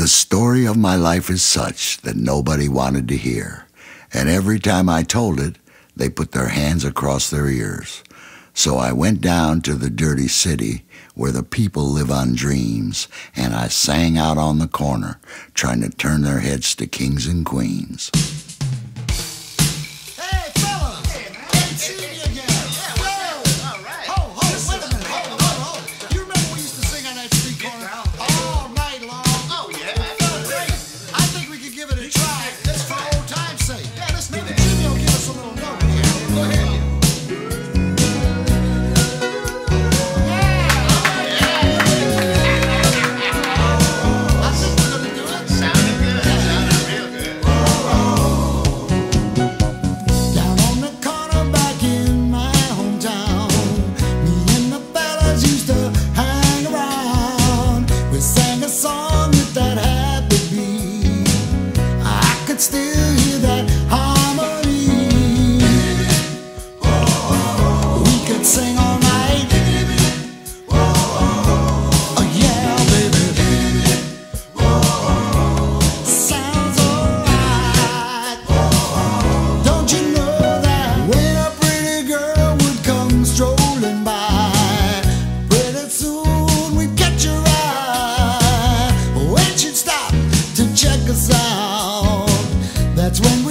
The story of my life is such that nobody wanted to hear, and every time I told it, they put their hands across their ears. So I went down to the dirty city where the people live on dreams, and I sang out on the corner, trying to turn their heads to kings and queens. feel That's when we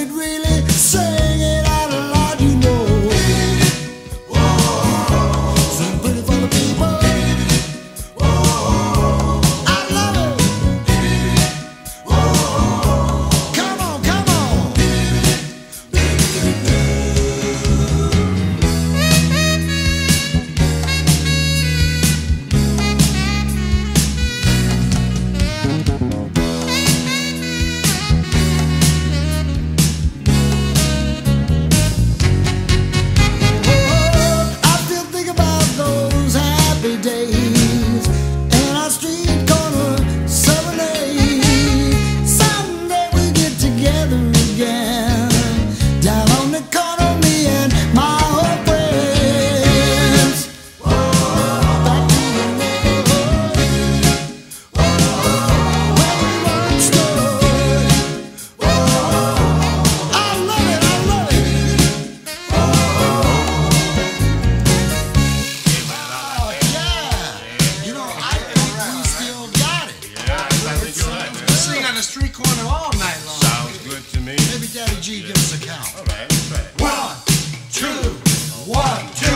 me. Maybe Daddy G yeah. gives us a count. All right, all right. One, two, one, two.